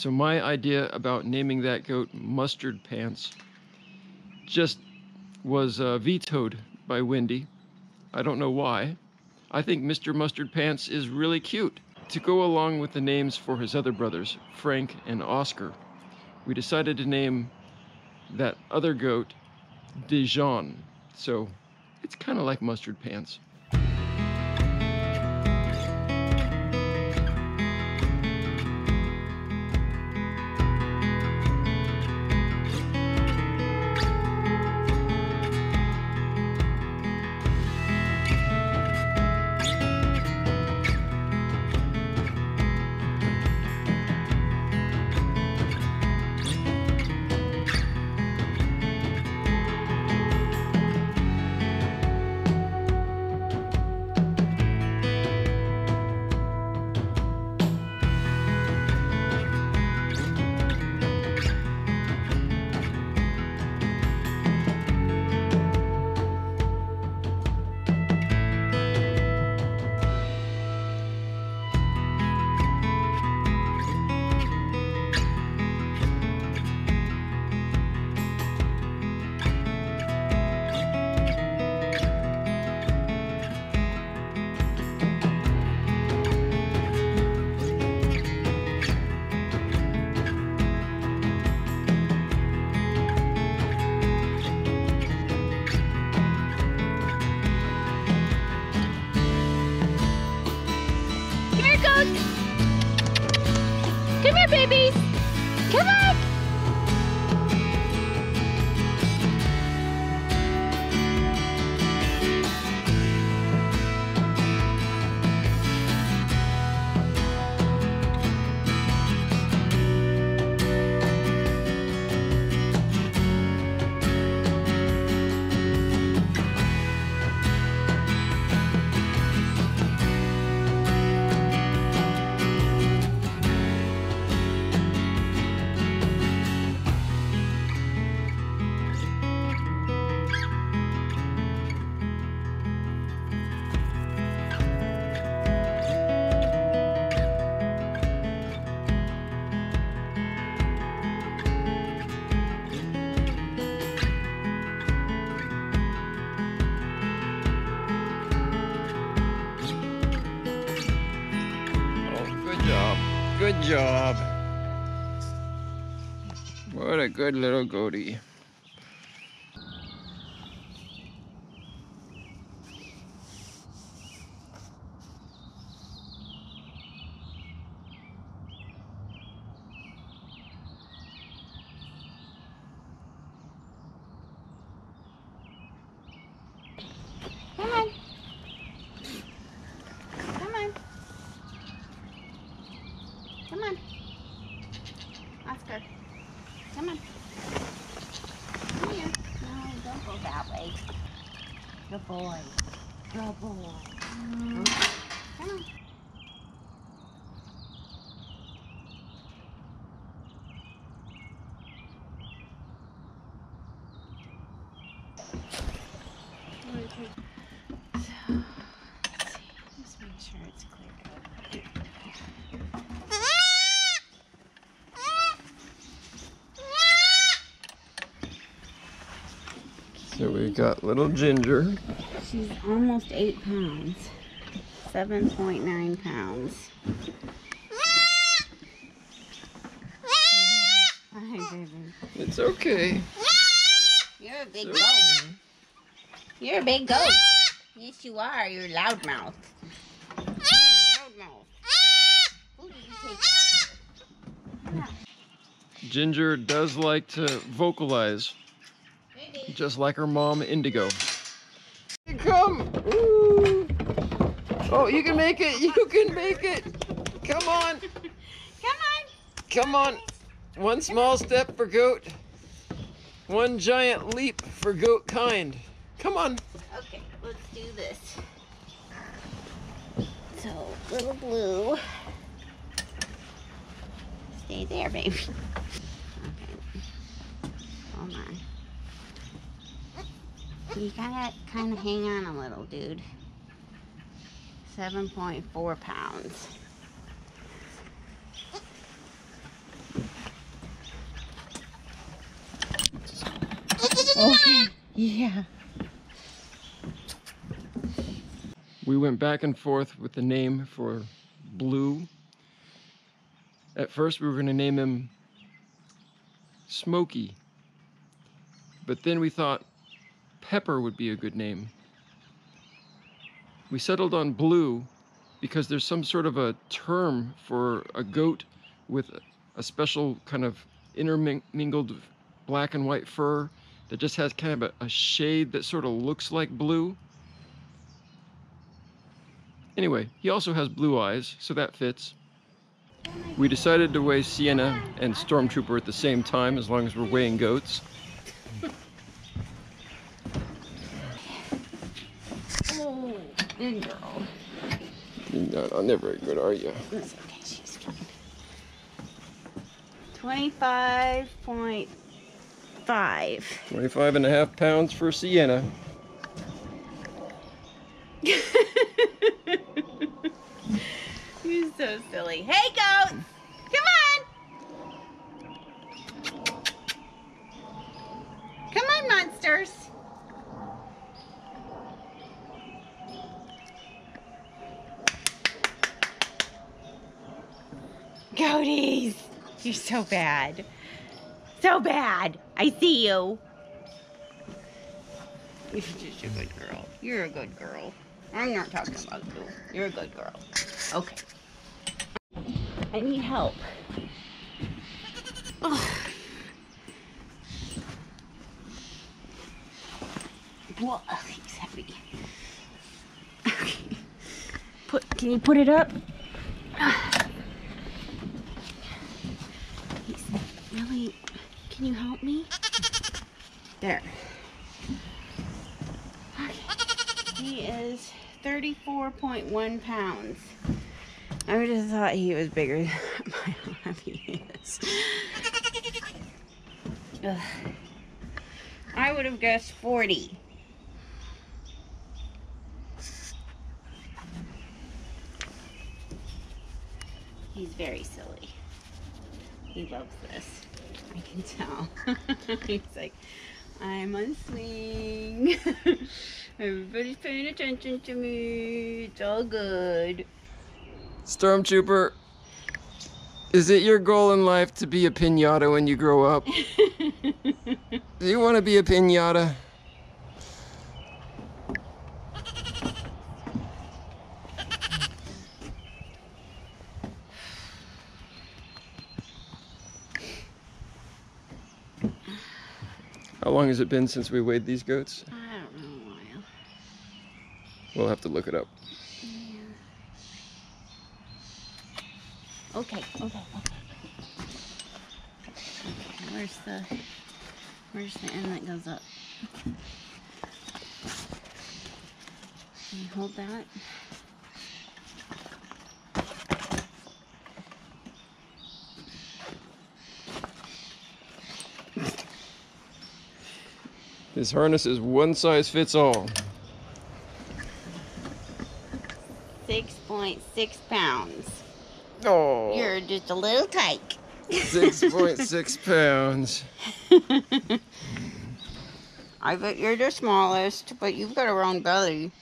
So my idea about naming that goat Mustard Pants just was uh, vetoed by Wendy. I don't know why. I think Mr. Mustard Pants is really cute. To go along with the names for his other brothers, Frank and Oscar, we decided to name that other goat Dijon. So it's kind of like Mustard Pants. Babies. Come on. Good job. What a good little goatee. Come on. Come on. Come on. Oscar. Come on. Come here. No, don't go that way. Good boy. Good boy. Come on. Just make sure it's clear. So we got little Ginger. She's almost eight pounds. Seven point nine pounds. Hi, baby. It's okay. You're a big It's goat. You're a big goat. Yes, you are. You're loudmouth. You're loudmouth. Who did you take? Ginger does like to vocalize. Just like her mom, Indigo. Come! Ooh. Oh, you can make it! You can make it! Come on! Come on. Come on! One small step for goat, one giant leap for goat kind. Come on! Okay, let's do this. So, little blue. Stay there, baby. You gotta kind of hang on a little, dude. 7.4 pounds. Okay, yeah. We went back and forth with the name for Blue. At first we were gonna name him Smokey. But then we thought, Pepper would be a good name. We settled on Blue because there's some sort of a term for a goat with a special kind of intermingled black and white fur that just has kind of a, a shade that sort of looks like blue. Anyway, he also has blue eyes, so that fits. We decided to weigh Sienna and Stormtrooper at the same time as long as we're weighing goats. Oh, good girl. You're not, never very good, are you? That's okay, she's fine. 25.5. 25 and a half pounds for Sienna. You're so silly. Hey, goats! Come on! Come on, monsters! Goaties! You're so bad. So bad. I see you. You're just a good girl. You're a good girl. I'm not talking about you. You're a good girl. Okay. I need help. Whoa, he's heavy. Okay. Put, can you put it up? He's really, can you help me? There. Okay. He is 34.1 pounds. I would have thought he was bigger than he is. Ugh. I would have guessed 40. He's very silly. He loves this. I can tell. He's like, I'm on swing. Everybody's paying attention to me. It's all good. Stormtrooper, is it your goal in life to be a pinata when you grow up? Do you want to be a pinata? How long has it been since we weighed these goats? I don't know a while. We'll have to look it up. Okay, okay, okay. Where's the where's the end that goes up? Can you hold that? This harness is one size fits all. 6.6 pounds. Oh, You're just a little tyke. 6.6 pounds. I bet you're the smallest, but you've got a round belly.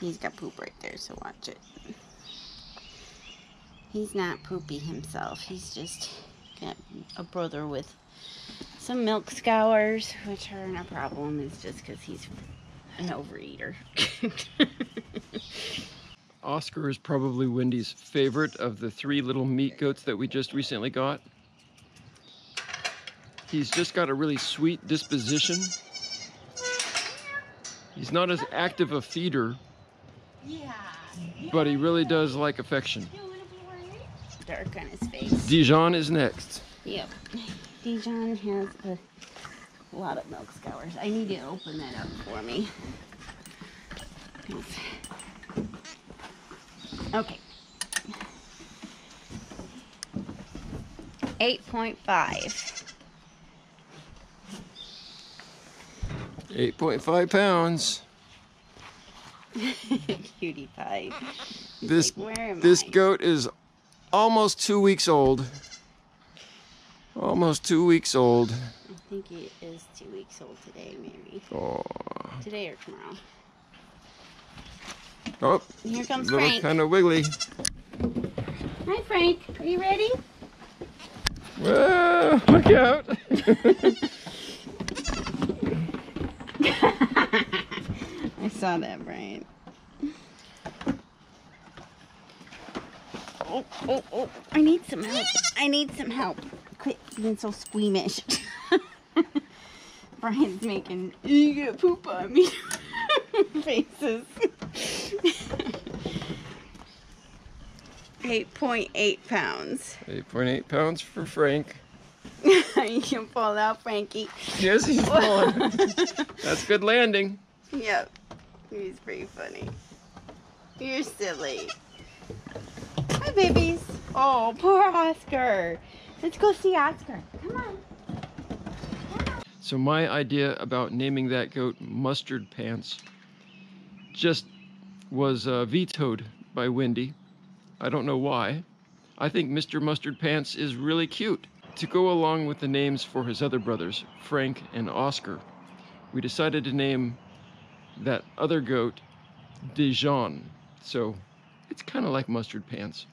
He's got poop right there, so watch it. He's not poopy himself. He's just got a brother with some milk scours, which aren't a problem. It's just because he's an overeater. Oscar is probably Wendy's favorite of the three little meat goats that we just recently got. He's just got a really sweet disposition. He's not as active a feeder, but he really does like affection. Dark on his face. Dijon is next. Yep. Dijon has a lot of milk scours. I need to open that up for me. Okay. 8.5. 8.5 pounds. Cutie pie. This like, Where am this I? goat is almost two weeks old. Almost two weeks old. I think he is two weeks old today, maybe. Oh, Today or tomorrow. oh Here comes little Frank. kind of wiggly. Hi, Frank. Are you ready? Whoa, look out! I saw that, Brian. Oh, oh, oh. I need some help. I need some help. Quit being so squeamish. Brian's making you get poop on me faces. 8.8 pounds. 8.8 pounds for Frank. you can fall out, Frankie. Yes, he's falling. That's good landing. Yep. He's pretty funny. You're silly. Hi, babies. Oh, poor Oscar. Let's go see Oscar. Come on. So my idea about naming that goat Mustard Pants just was uh, vetoed by Wendy. I don't know why. I think Mr. Mustard Pants is really cute. To go along with the names for his other brothers, Frank and Oscar, we decided to name that other goat Dijon. So it's kind of like Mustard Pants.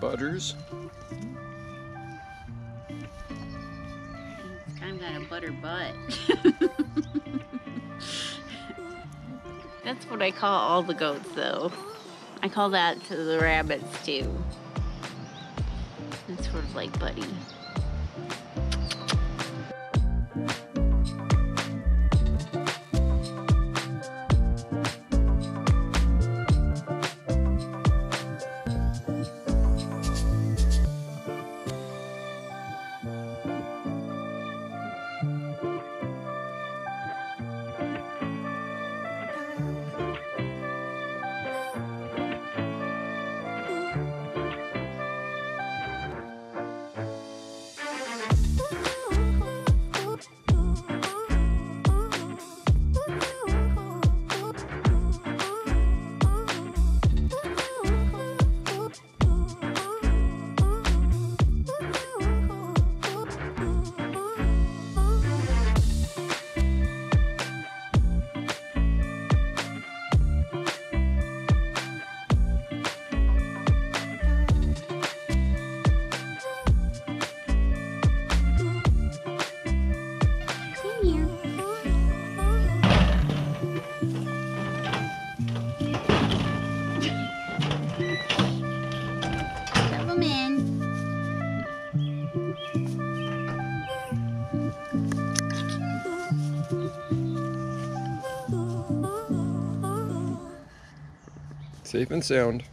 Butters. It's kind of got a butter butt. That's what I call all the goats, though. I call that to the rabbits, too. It's sort of like Buddy. Safe and sound.